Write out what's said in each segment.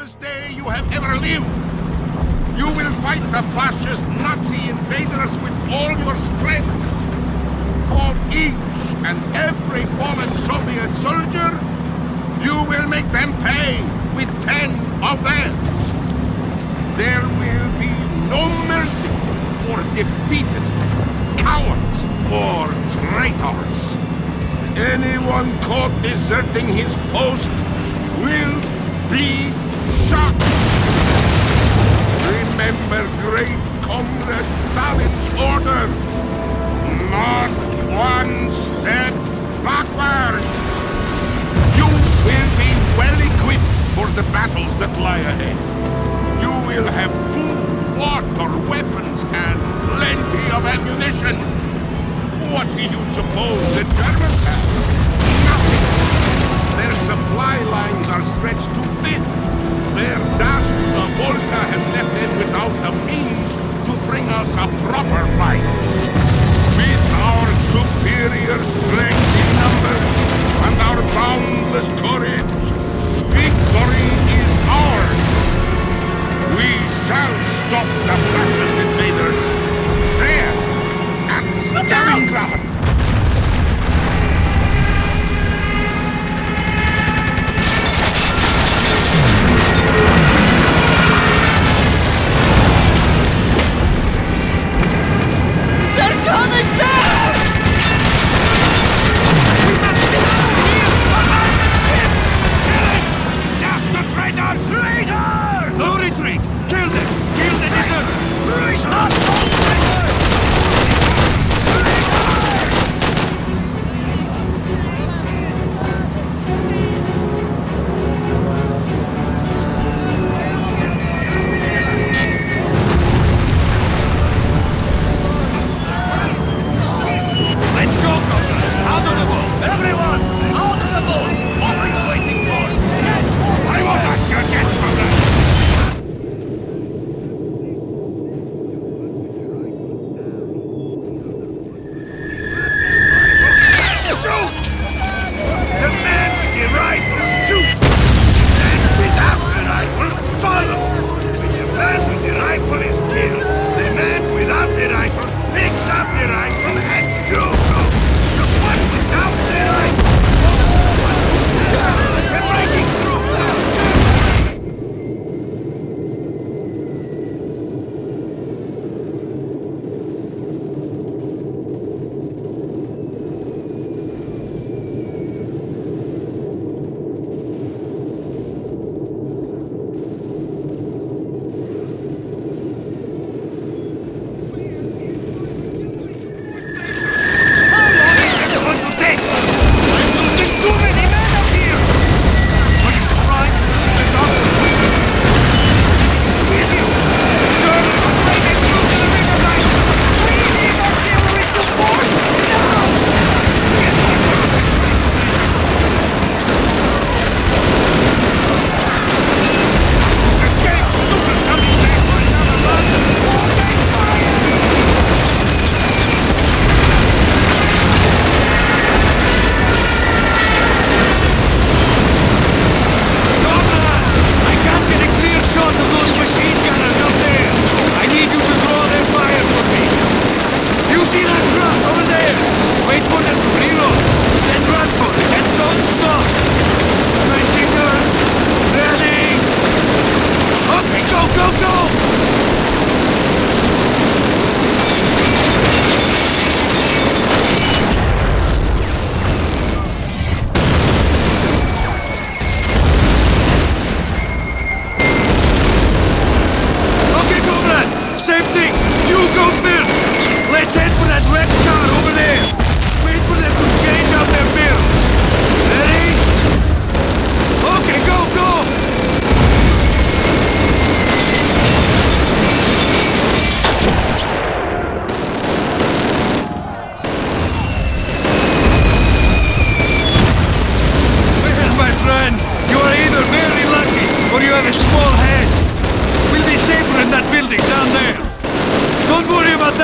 proudest day you have ever lived. You will fight the fascist Nazi invaders with all your strength. For each and every fallen Soviet soldier, you will make them pay with ten of them. There will be no mercy for defeatists, cowards, or traitors. Anyone caught deserting his post will be shot. Remember great comrade Stalin's order. Not one step backward. You will be well equipped for the battles that lie ahead. You will have food, water, weapons, and plenty of ammunition. What do you suppose the Germans have? Nothing. Their supply lines are stretched too thin. Their dash to the Volga has left them without the means to bring us a proper fight. With our superior strength in numbers and our boundless courage, victory is ours. We shall stop the fascist invaders. There, at Stalingrad. They're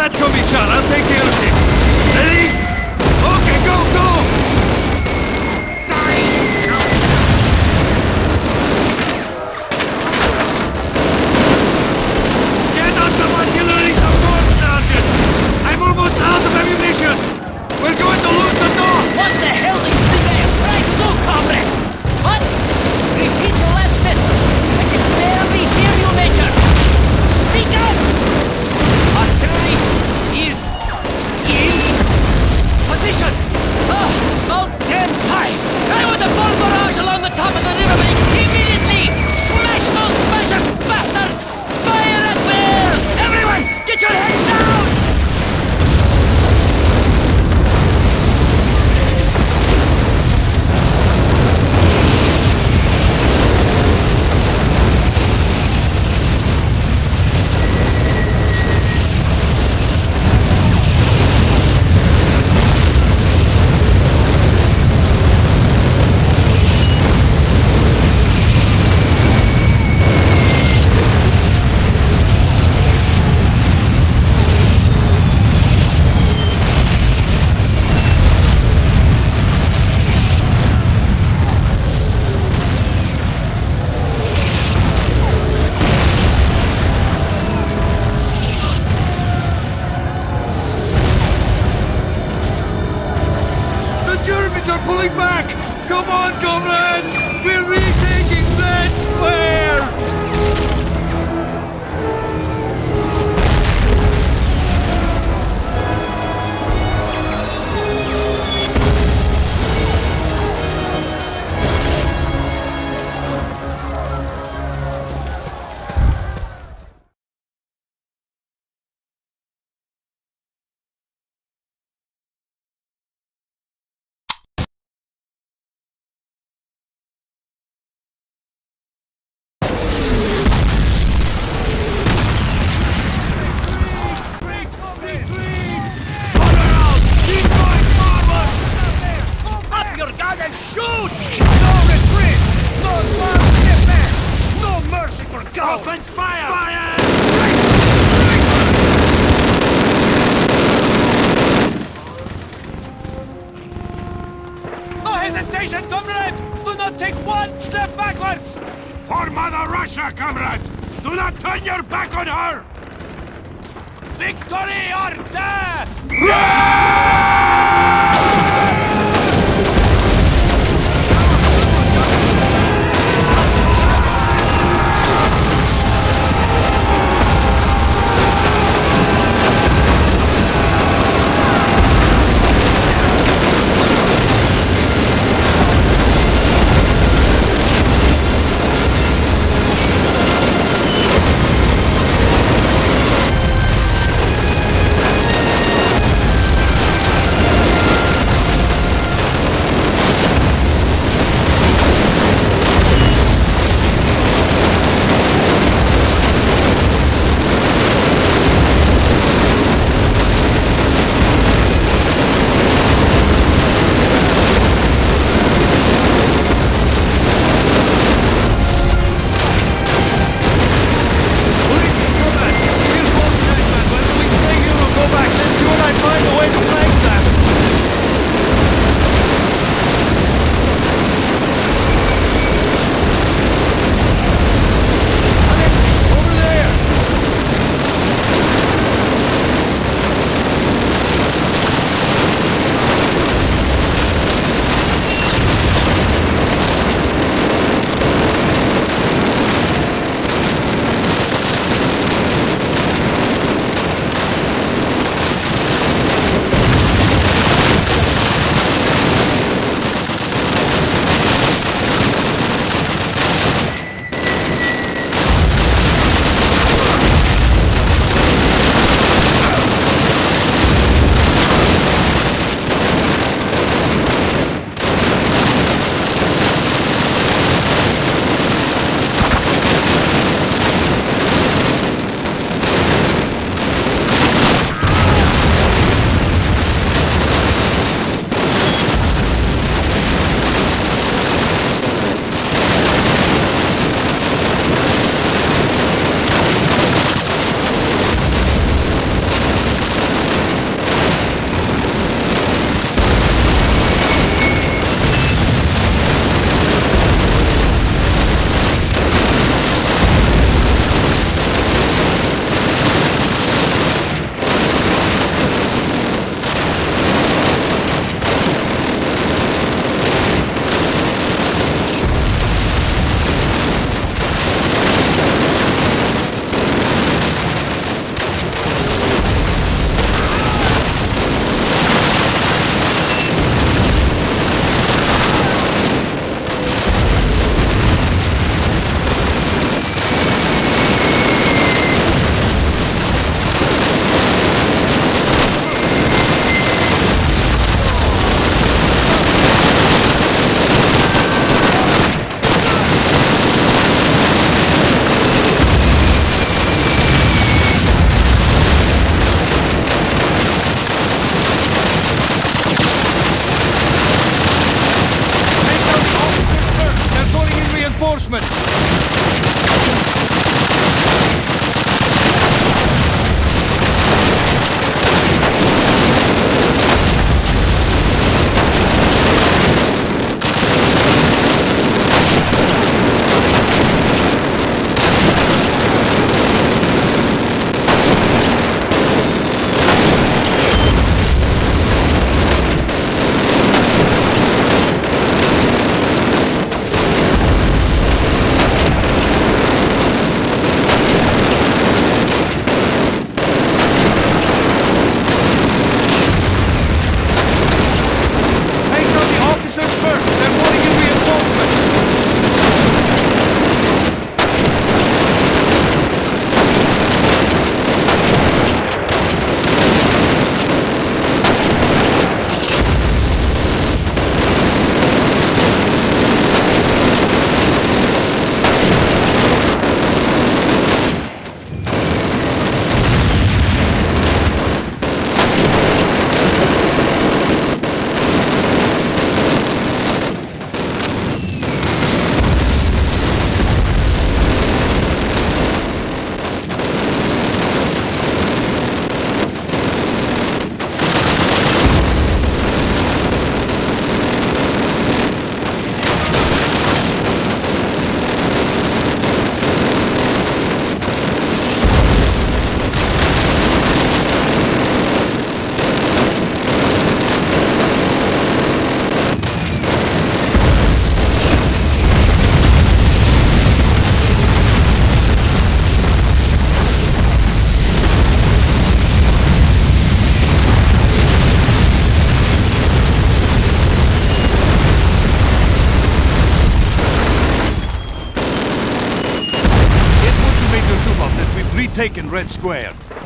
worry about that, Commissar. I'll take care of him.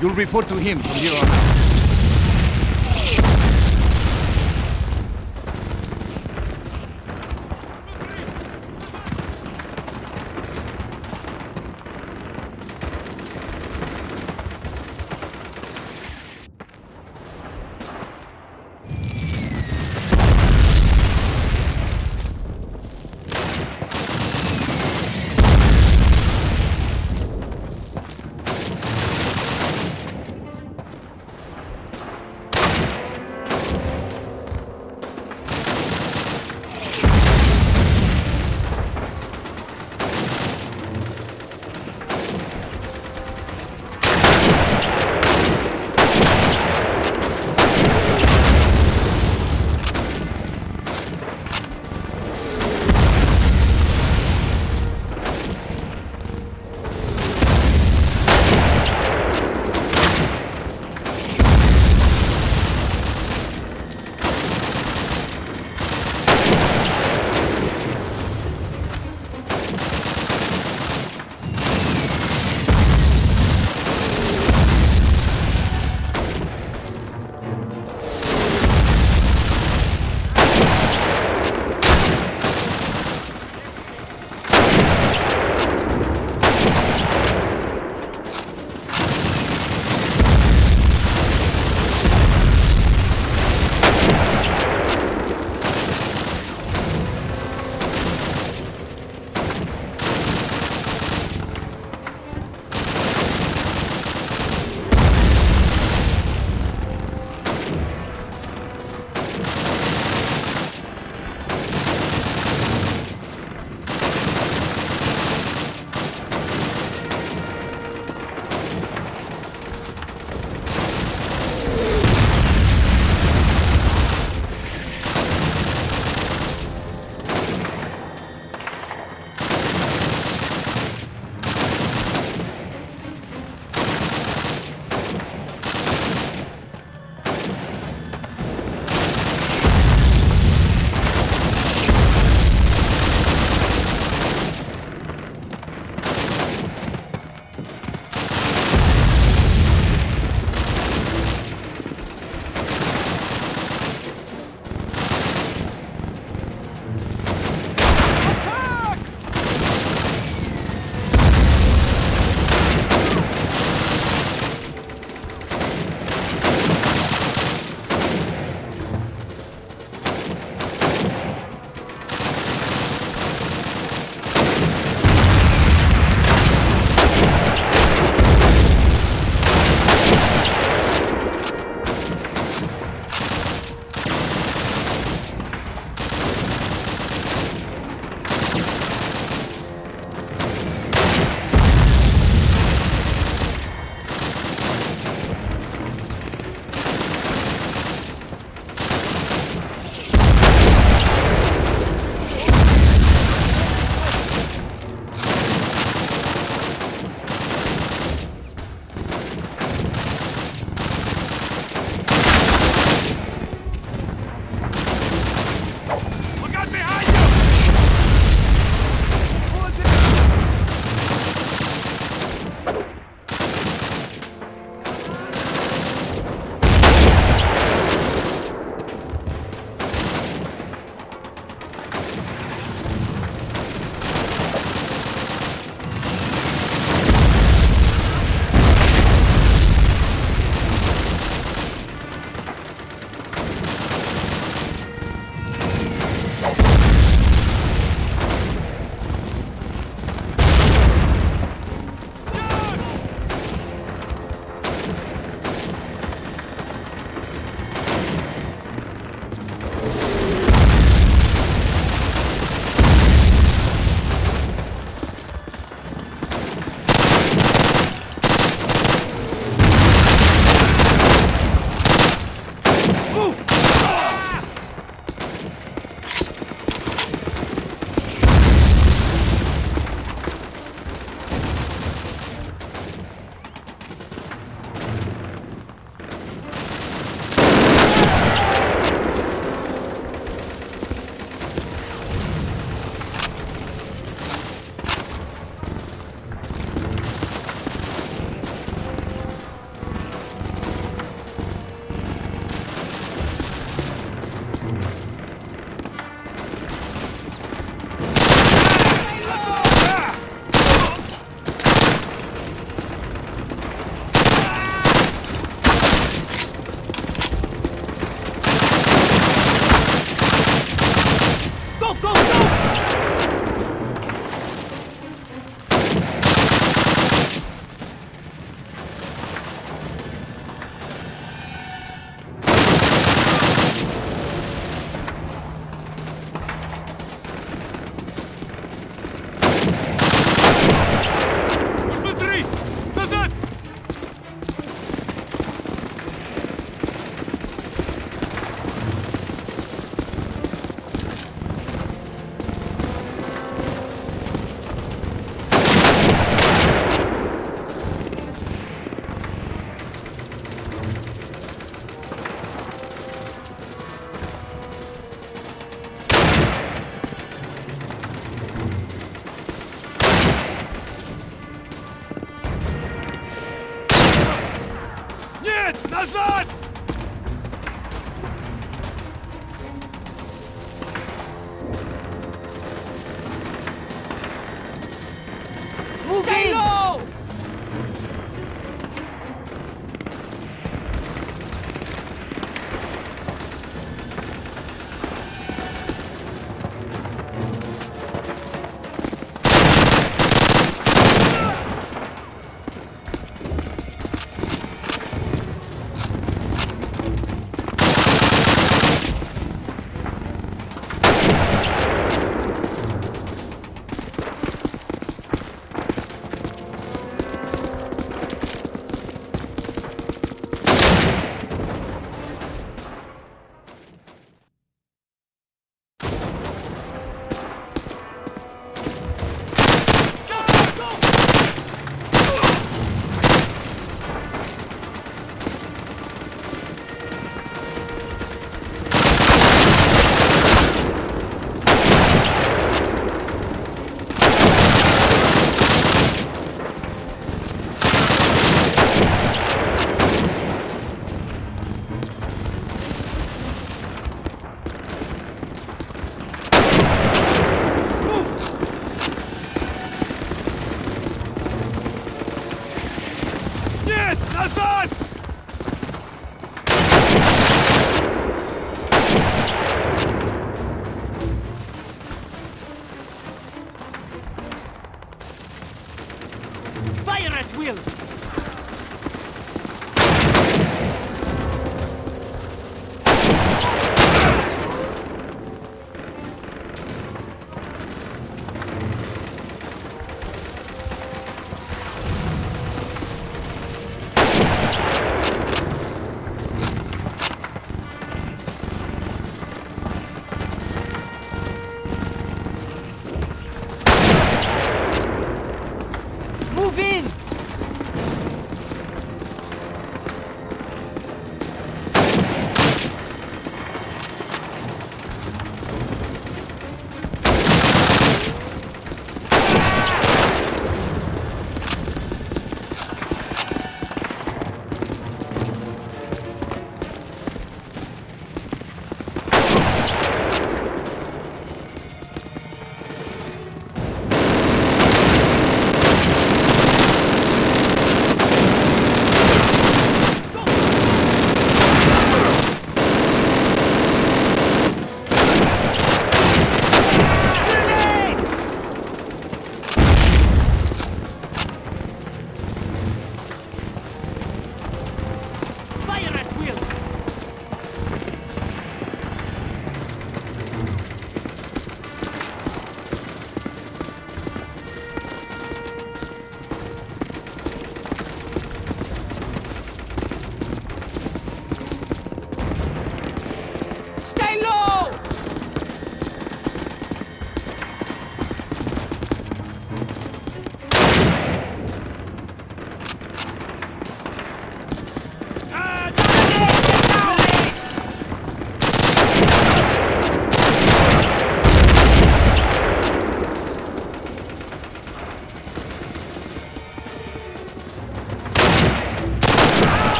You'll report to him from here on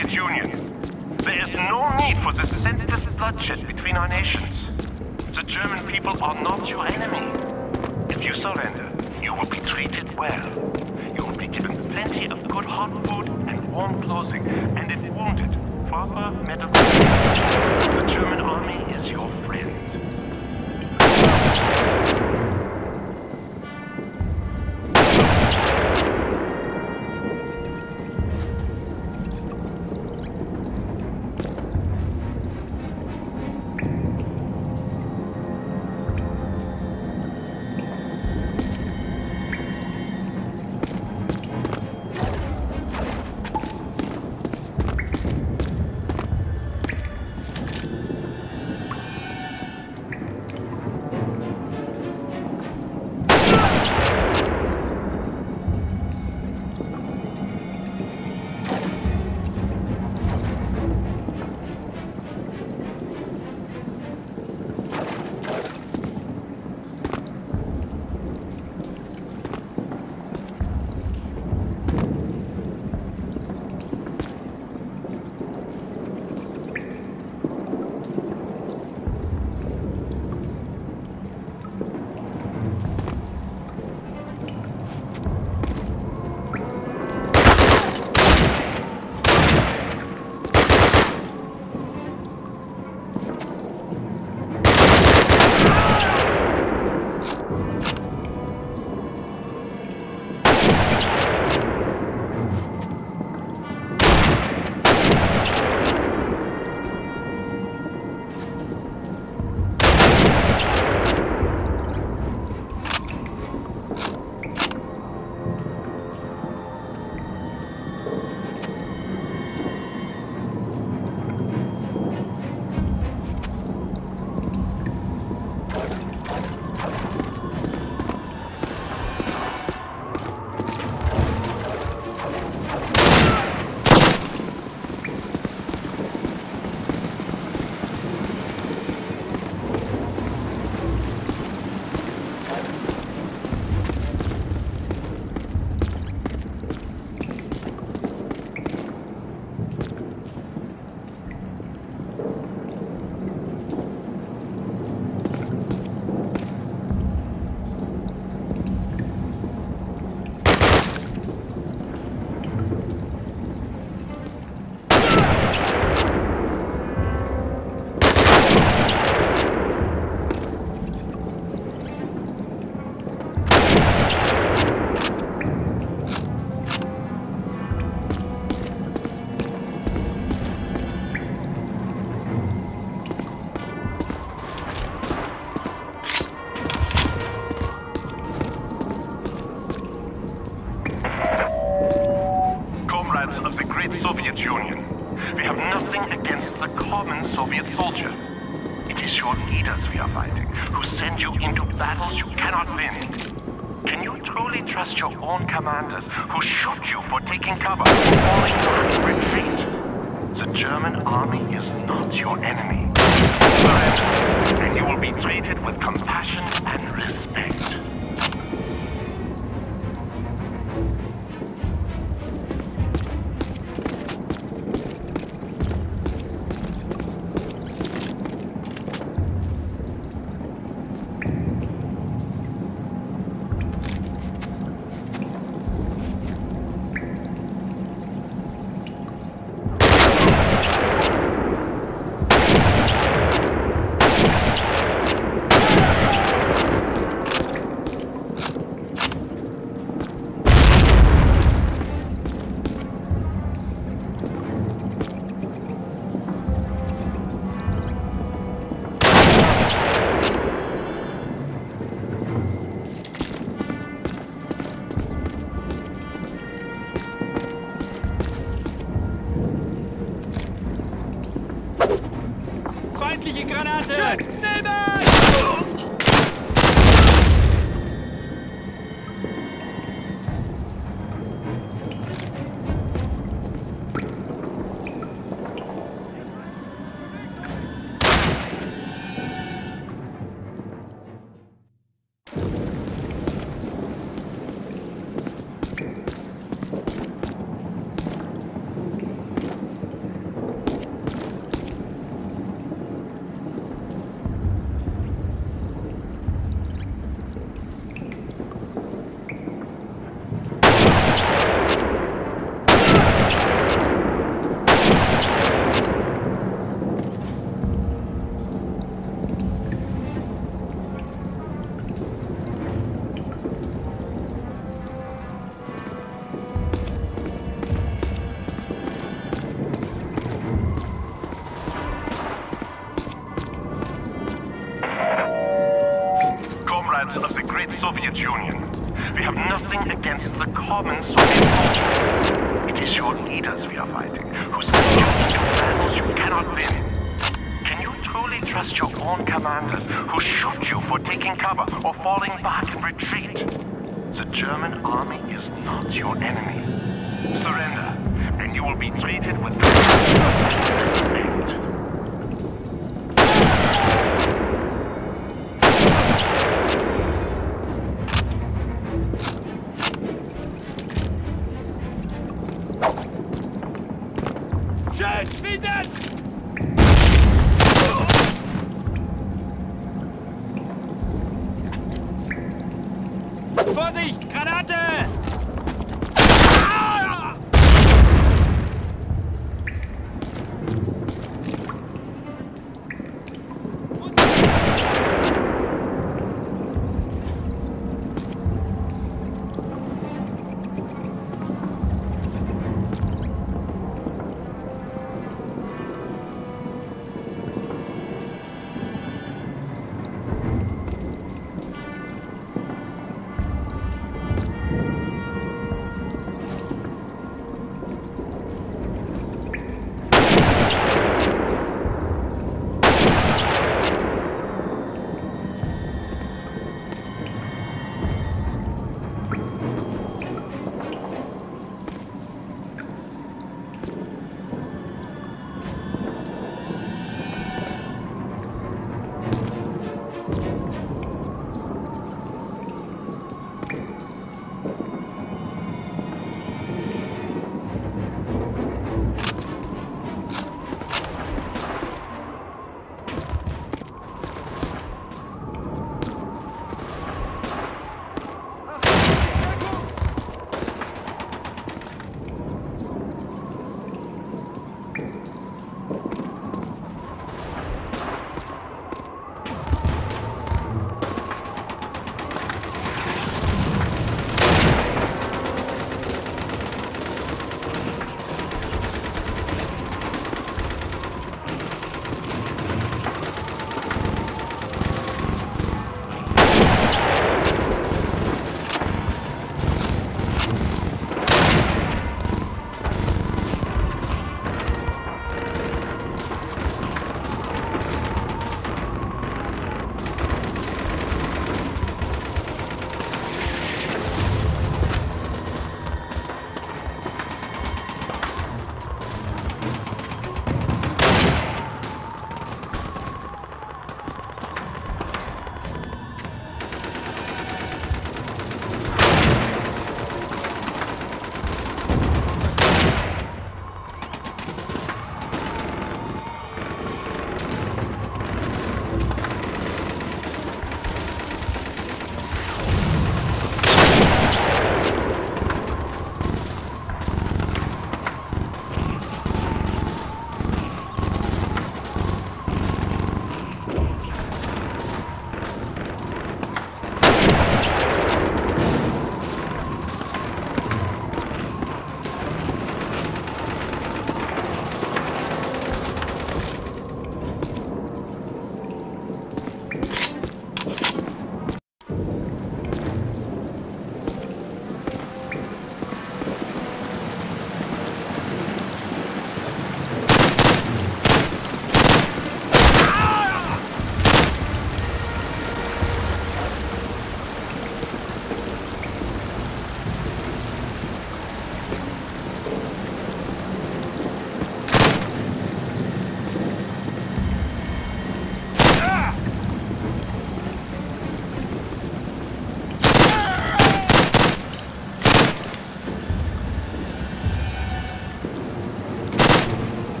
Soviet Union, there is no need for this senseless bloodshed between our nations. The German people are not your enemy. If you surrender, you will be treated well. You will be given plenty of good hot food and warm clothing, and if wounded, proper medical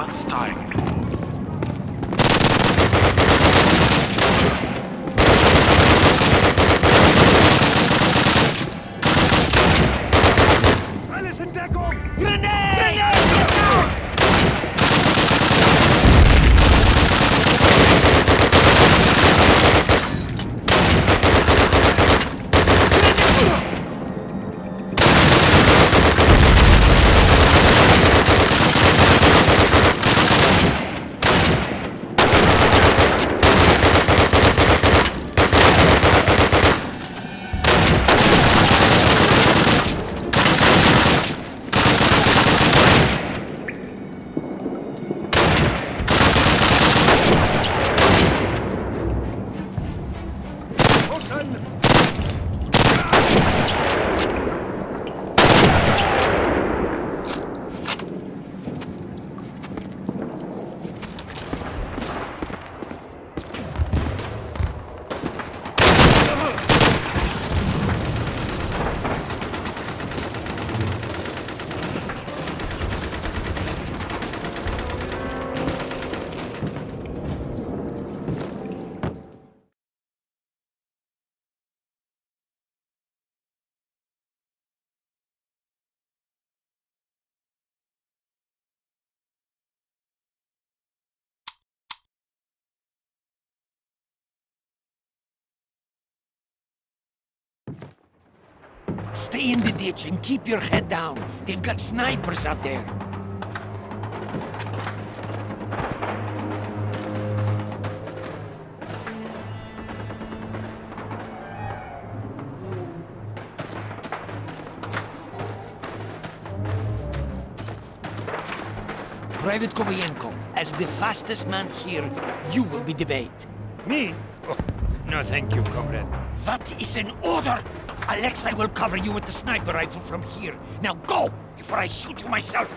really worth Stay in the ditch and keep your head down. They've got snipers out there. Private Kovayenko, as the fastest man here, you will be the bait. Me? Oh, no, thank you, comrade. That is an order! Alexei will cover you with the sniper rifle from here. Now go, before I shoot you myself!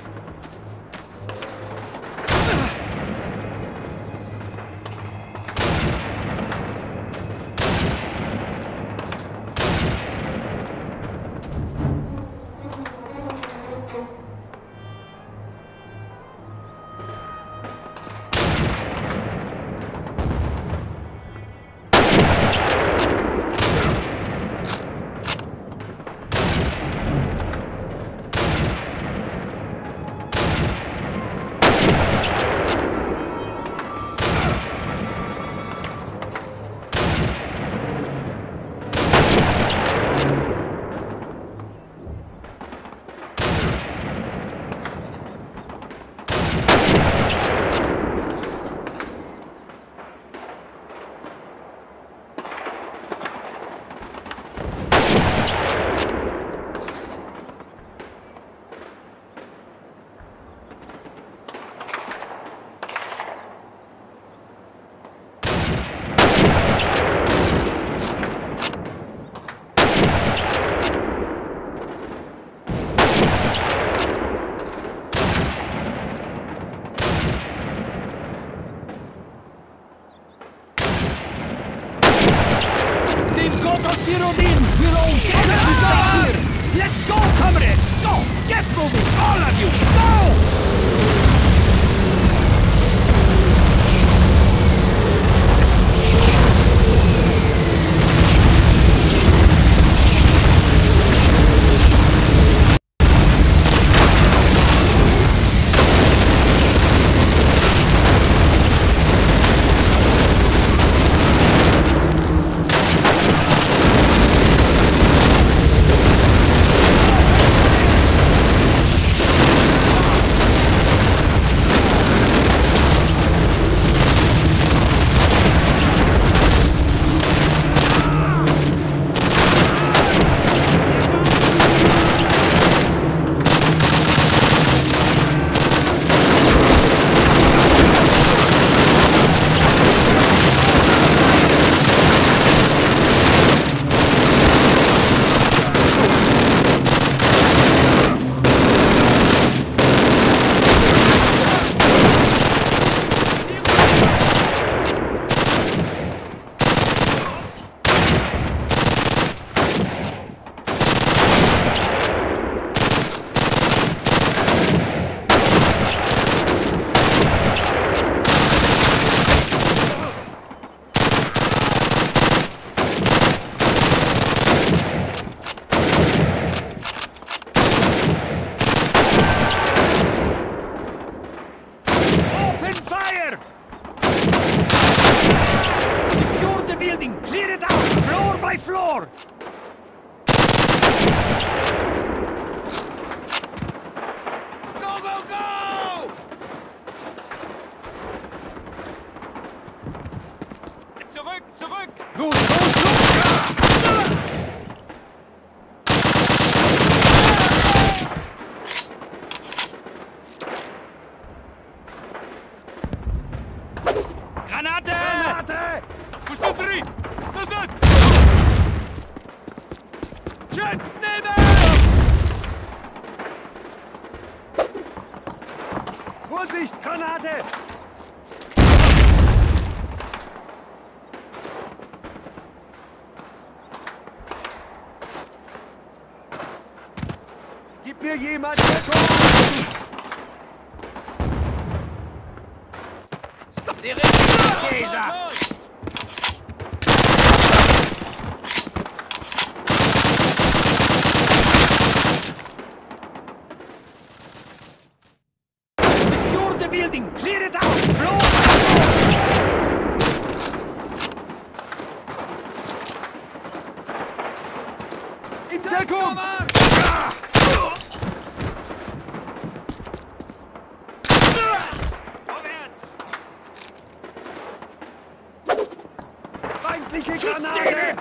Feindliche Granate!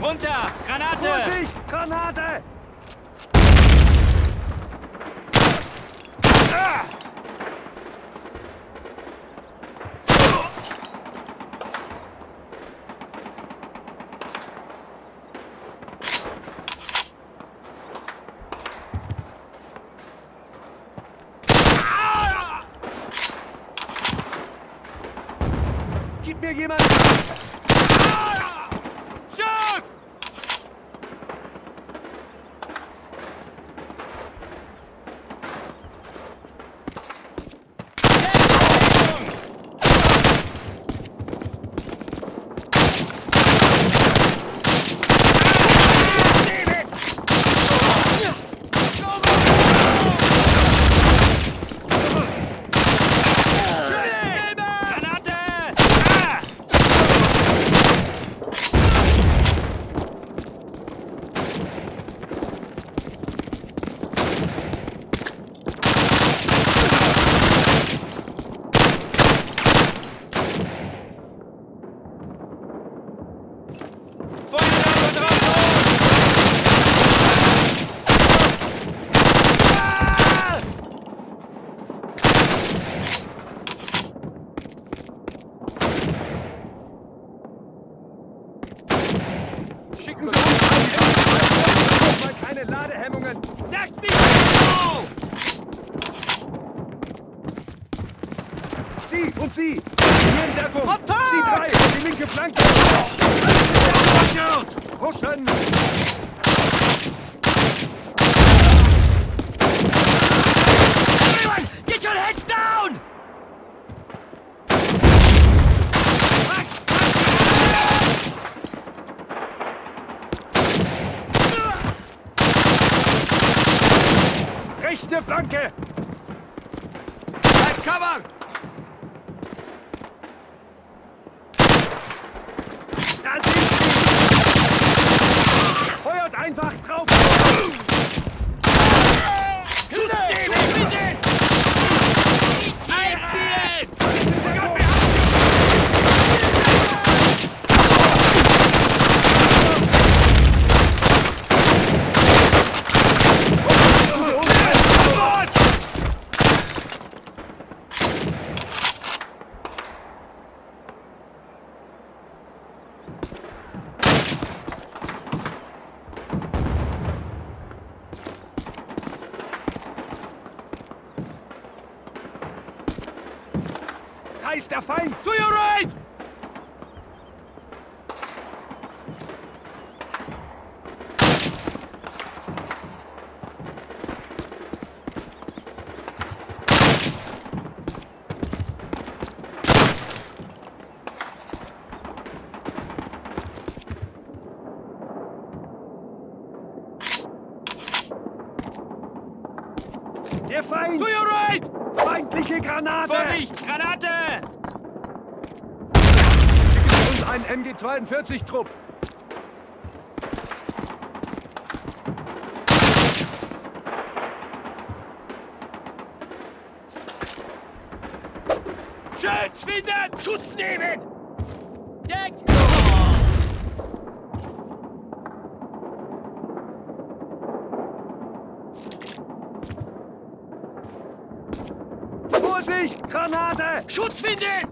Runter! Granate! Vorsicht! Granate! Ah! Der Feind! To your right! Feindliche Granate! Vorsicht! Granate! Und ein MG-42-Trupp! Schütz finden! Schutz nehmen! Schutz finden!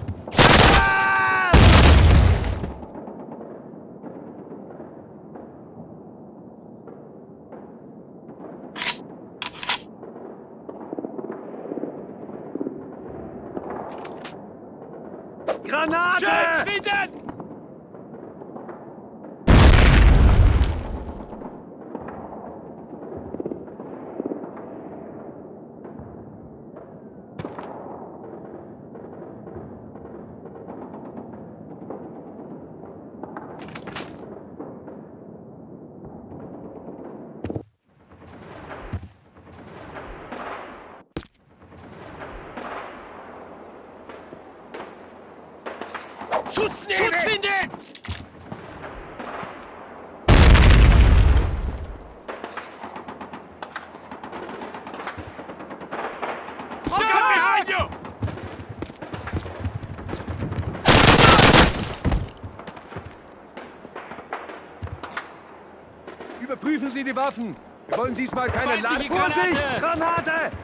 Überprüfen Sie die Waffen. Wir wollen diesmal keine Lade. Feindliche Granate!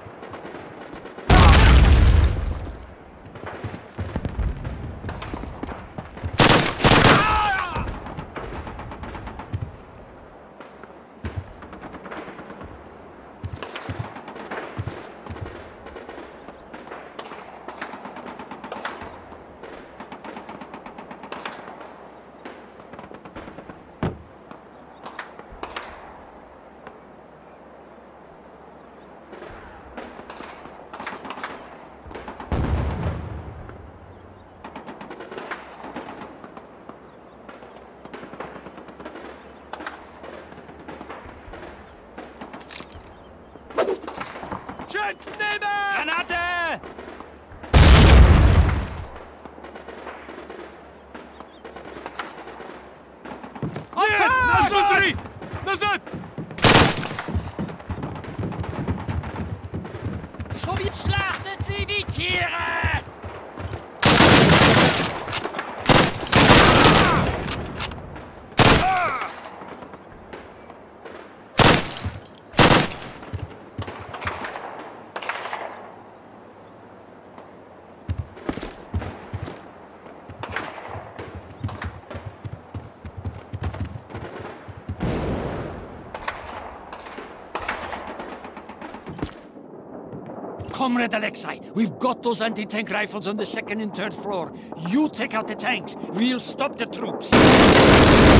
Comrade Alexei, we've got those anti-tank rifles on the second and third floor. You take out the tanks. We'll stop the troops.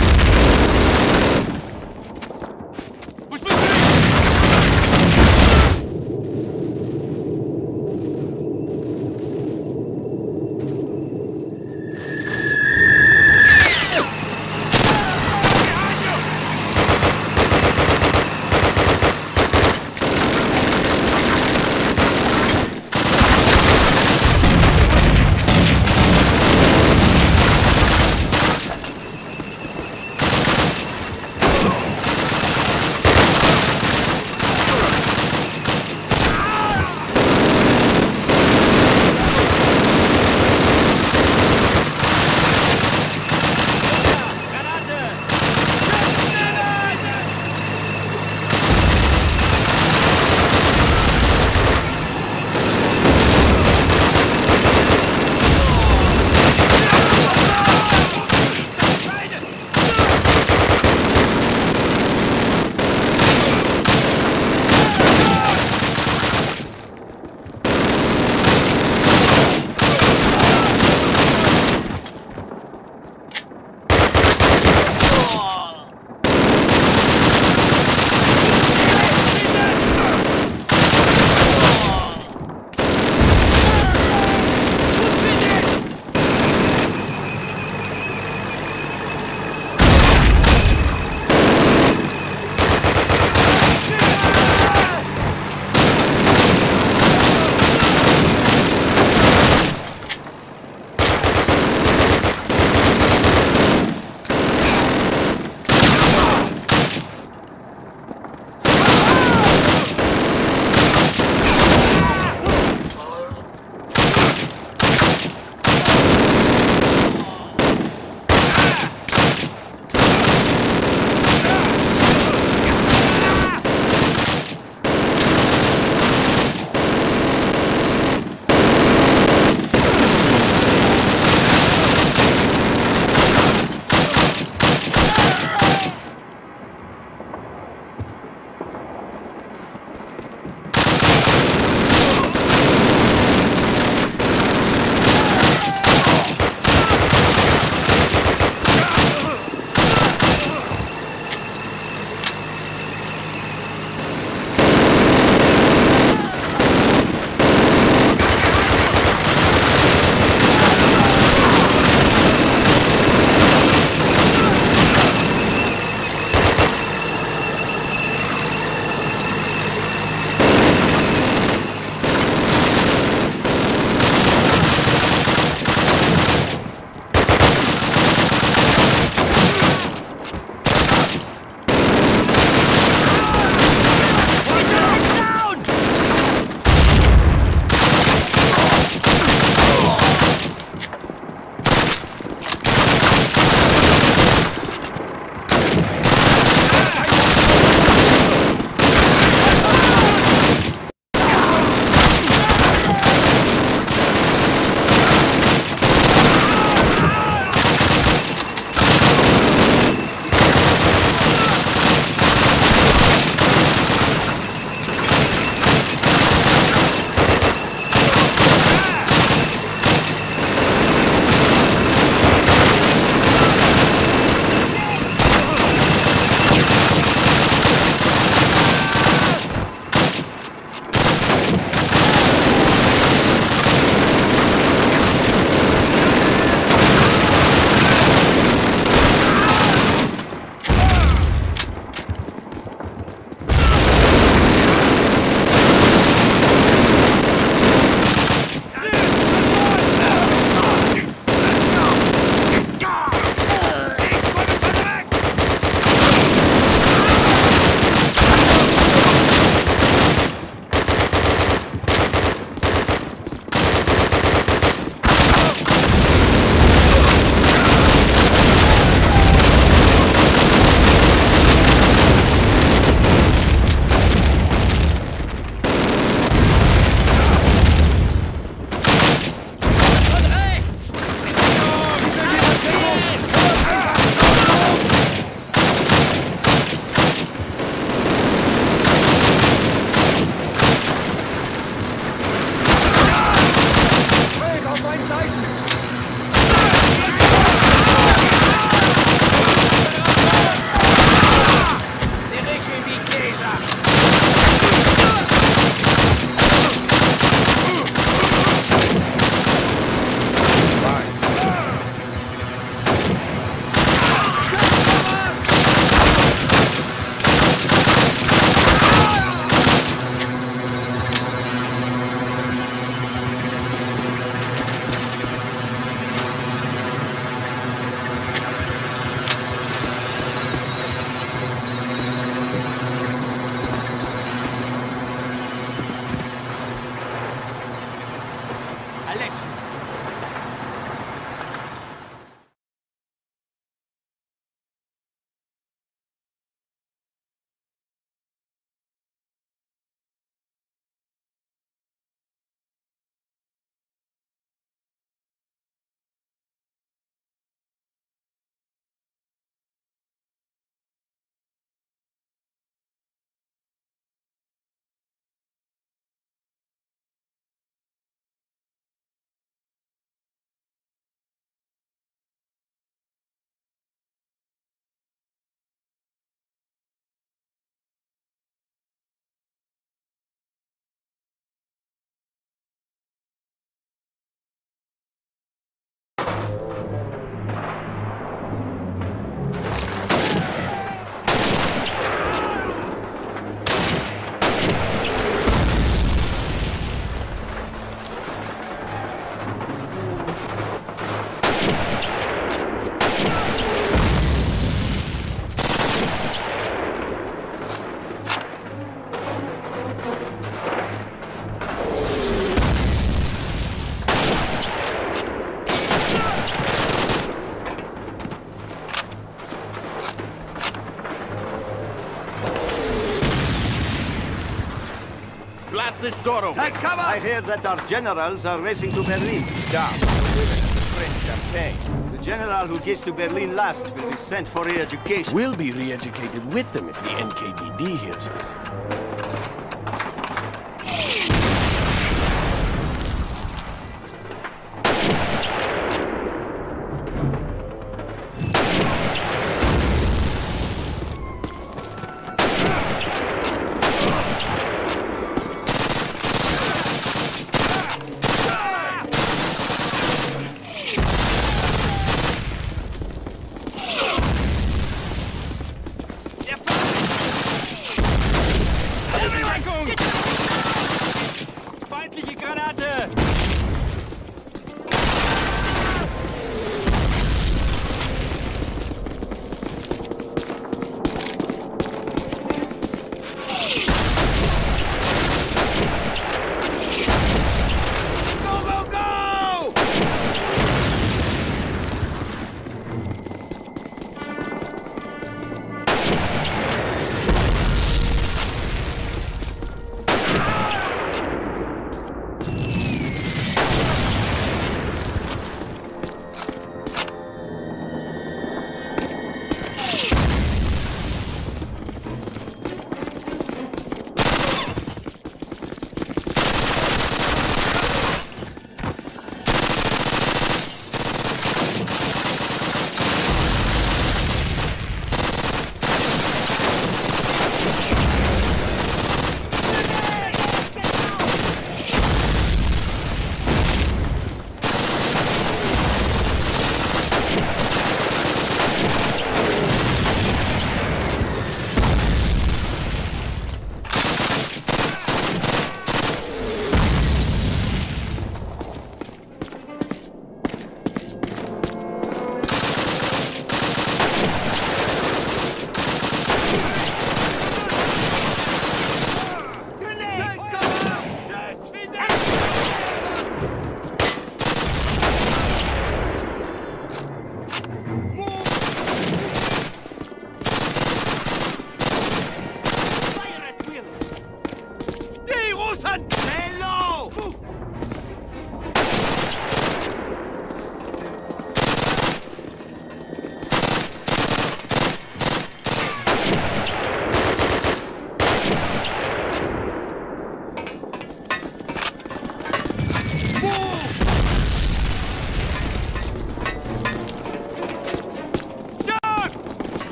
Door open. Take cover! I hear that our generals are racing to Berlin. Down. French campaign. The general who gets to Berlin last will be sent for re-education. We'll be re-educated with them if the NKVD hears us.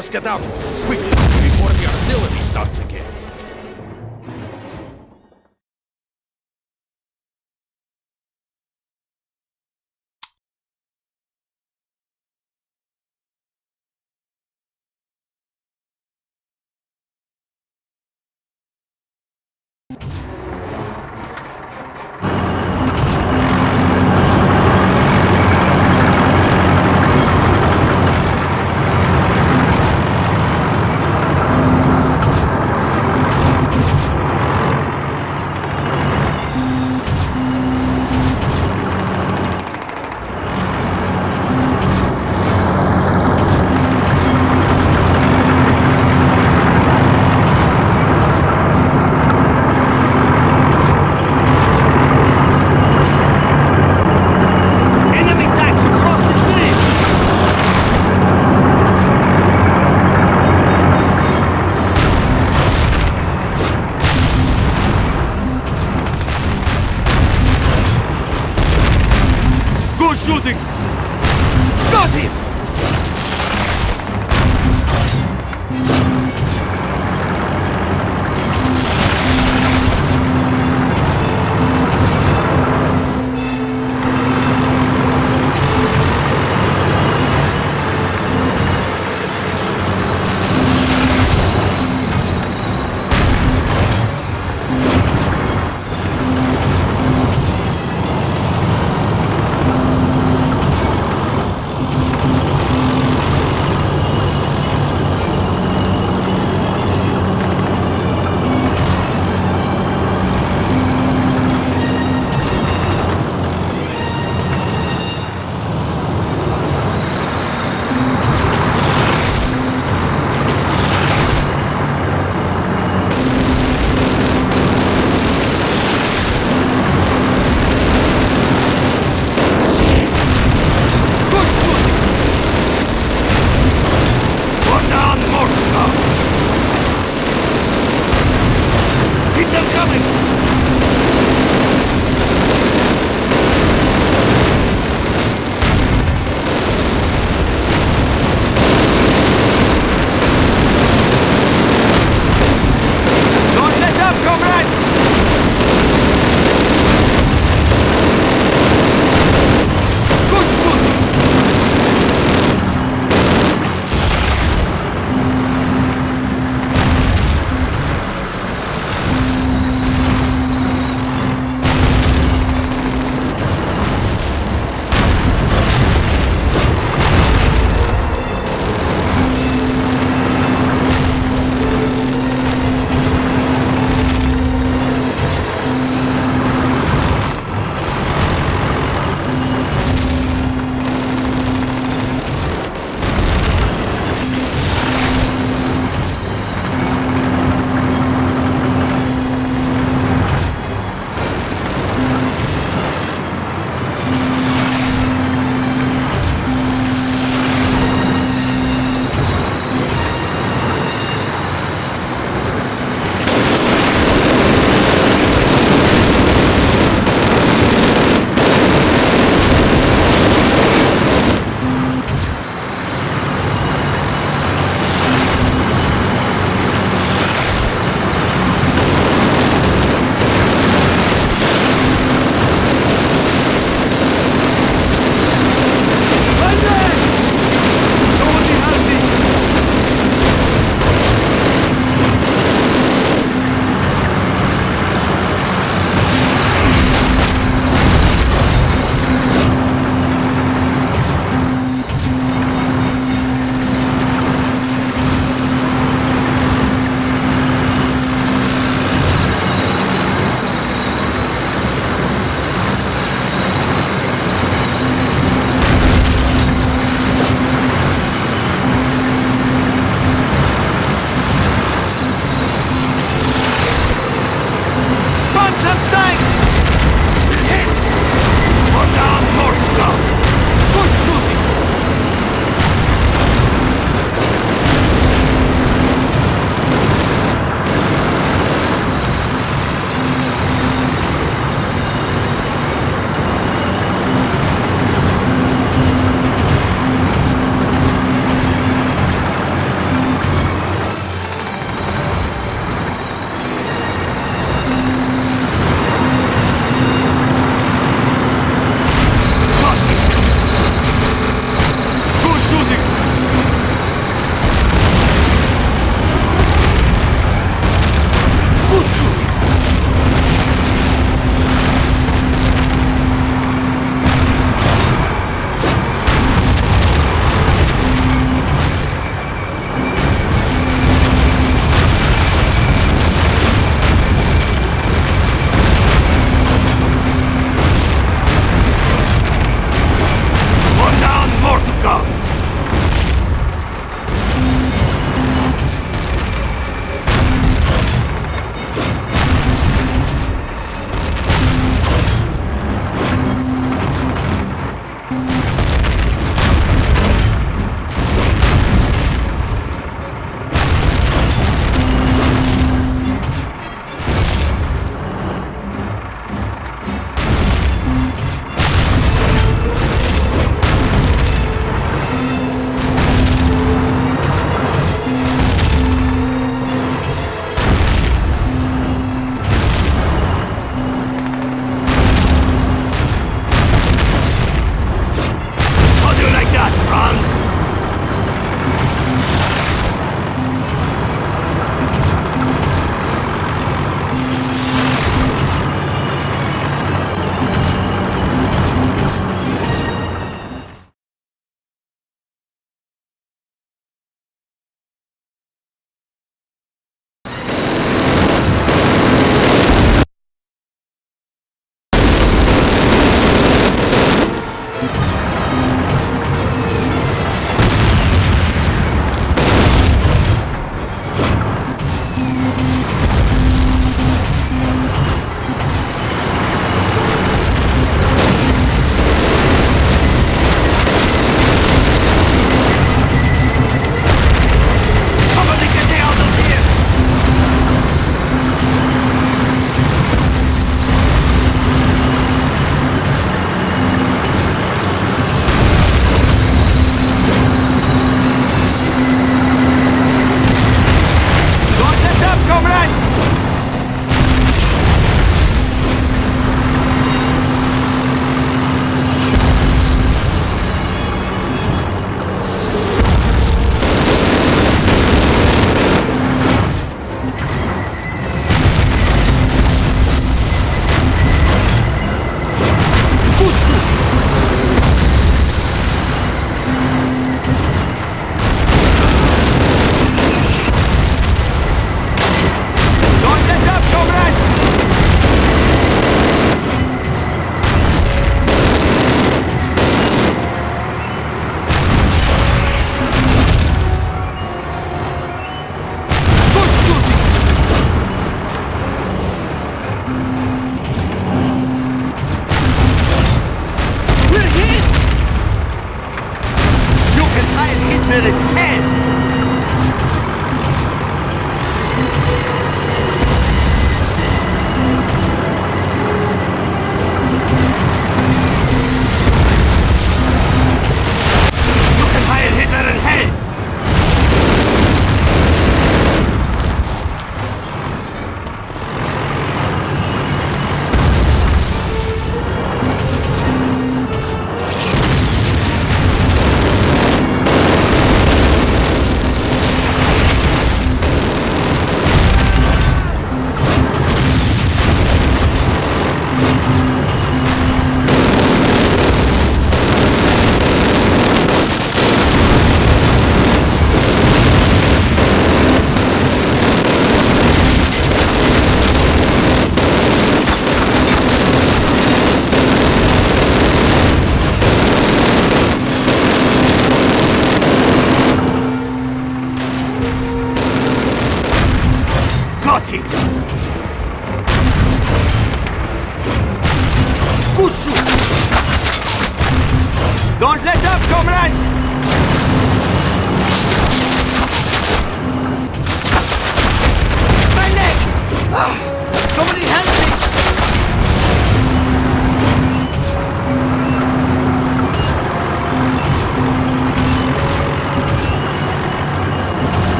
Must get out